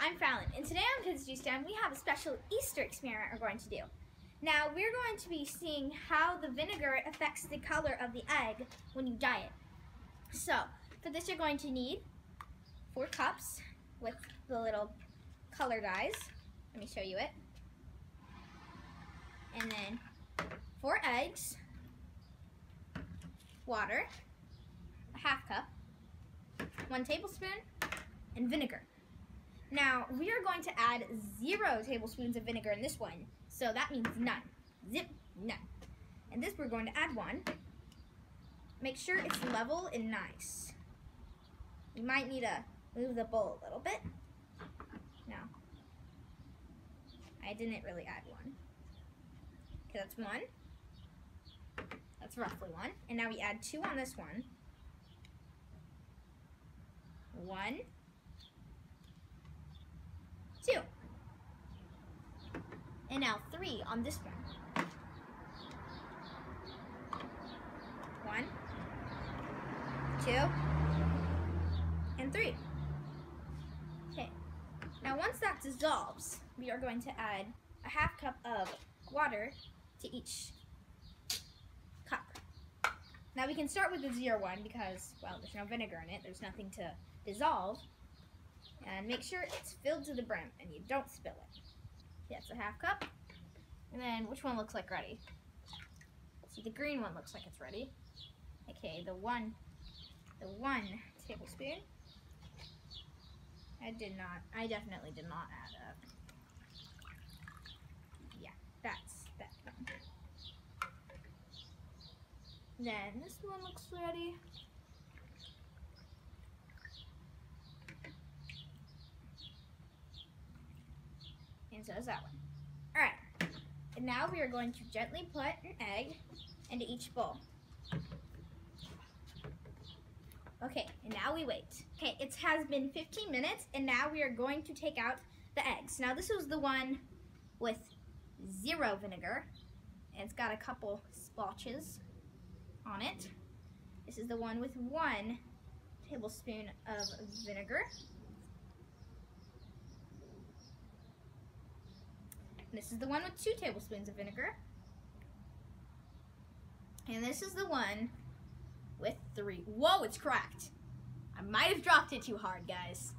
I'm Fallon, and today on Kids Do STEM we have a special Easter experiment we're going to do. Now we're going to be seeing how the vinegar affects the color of the egg when you dye it. So, for this you're going to need four cups with the little color dyes. Let me show you it. And then four eggs, water, a half cup, one tablespoon, and vinegar. Now, we are going to add zero tablespoons of vinegar in this one, so that means none. Zip, none. And this we're going to add one. Make sure it's level and nice. You might need to move the bowl a little bit. No. I didn't really add one. Okay, that's one. That's roughly one. And now we add two on this one. One. Two. And now three on this one. One. Two. And three. Okay. Now once that dissolves, we are going to add a half cup of water to each cup. Now we can start with the zero one because, well, there's no vinegar in it. There's nothing to dissolve. And make sure it's filled to the brim and you don't spill it. That's a half cup. And then which one looks like ready? See, the green one looks like it's ready. Okay, the one, the one tablespoon. I did not, I definitely did not add up. Yeah, that's that one. Then this one looks ready. and so is that one. Alright, and now we are going to gently put an egg into each bowl. Okay, and now we wait. Okay, it has been 15 minutes, and now we are going to take out the eggs. Now this was the one with zero vinegar, and it's got a couple splotches on it. This is the one with one tablespoon of vinegar. This is the one with two tablespoons of vinegar. And this is the one with three. Whoa, it's cracked. I might have dropped it too hard, guys.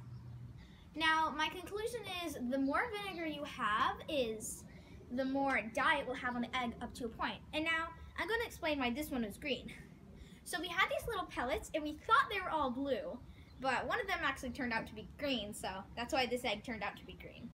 Now, my conclusion is the more vinegar you have is the more dye it will have on the egg up to a point. And now, I'm going to explain why this one is green. So we had these little pellets, and we thought they were all blue, but one of them actually turned out to be green, so that's why this egg turned out to be green.